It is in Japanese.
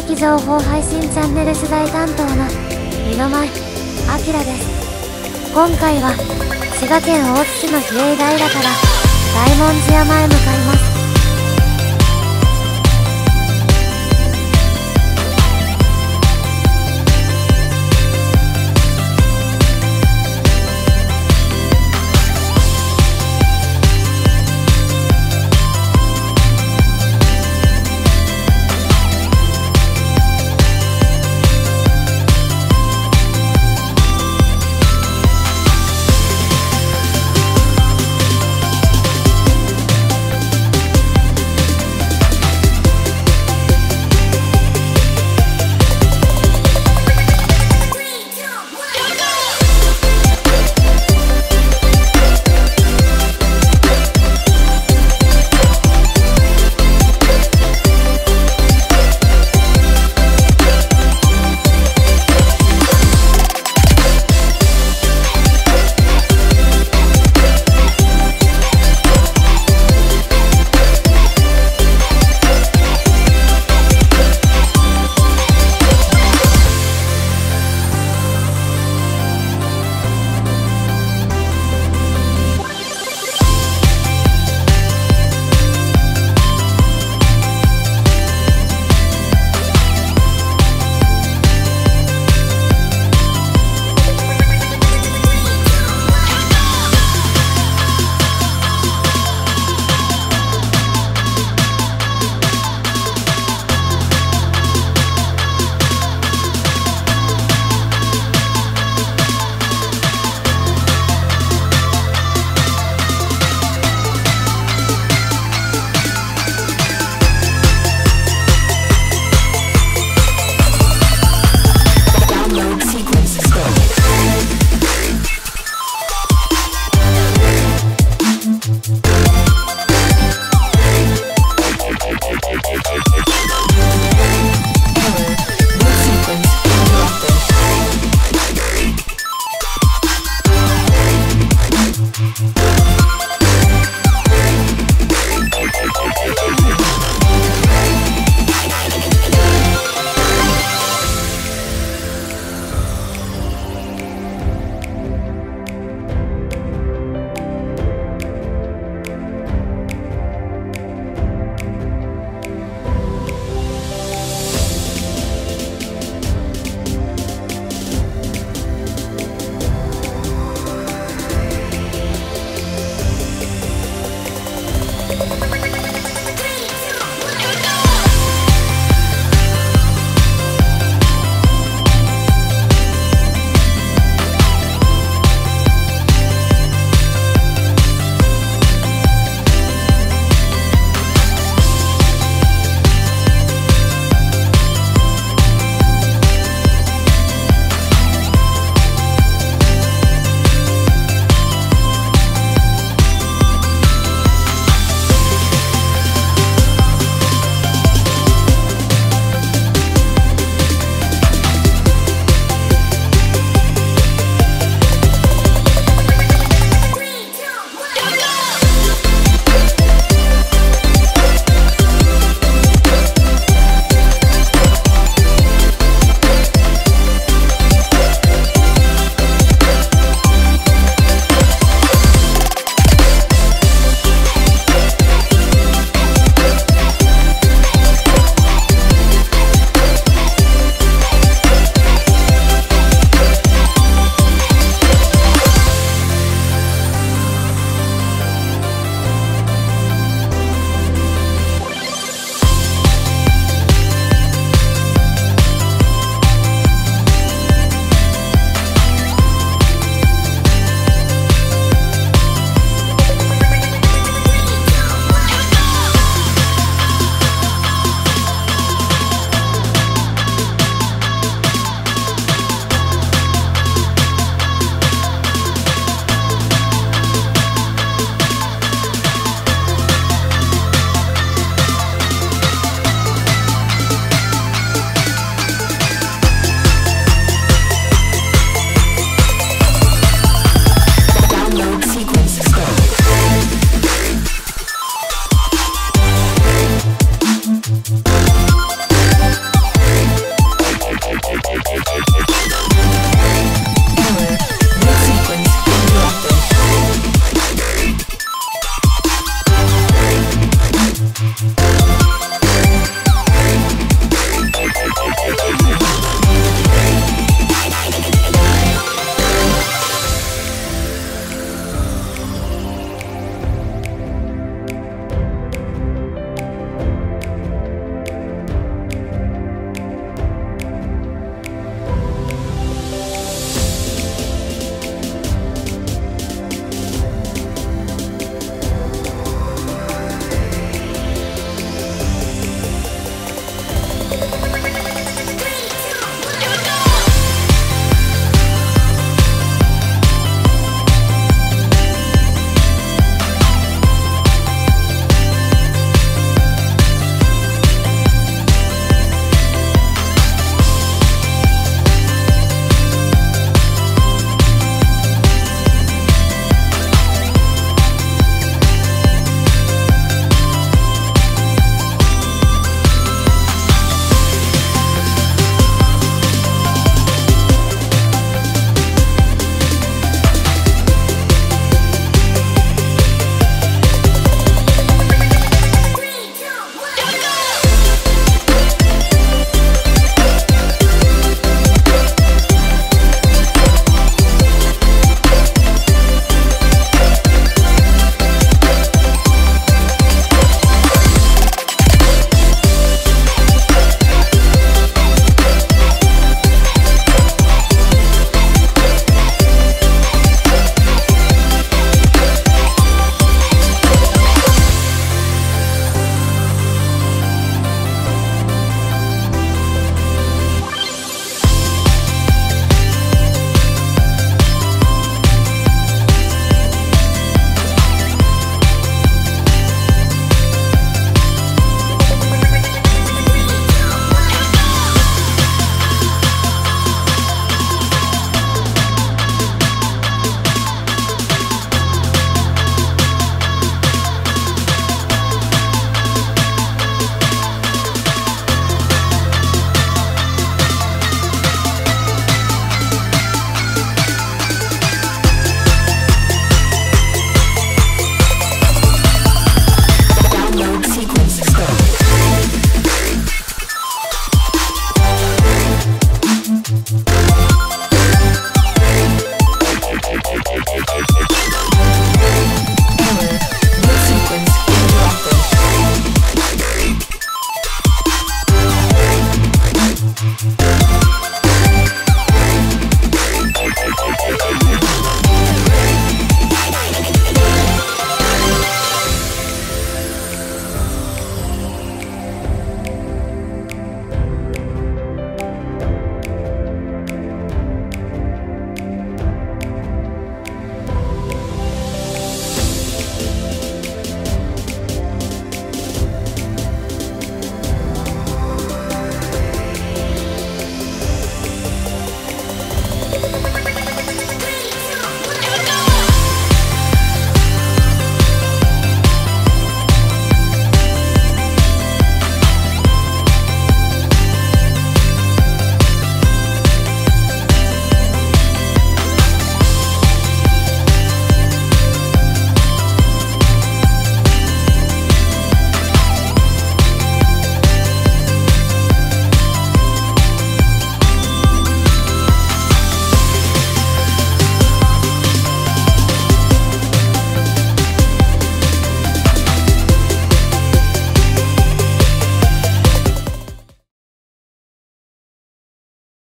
情報配信チャンネル取材担当の二の舞あきらです。今回は滋賀県大津市の比叡平から大文字山へ向かいます。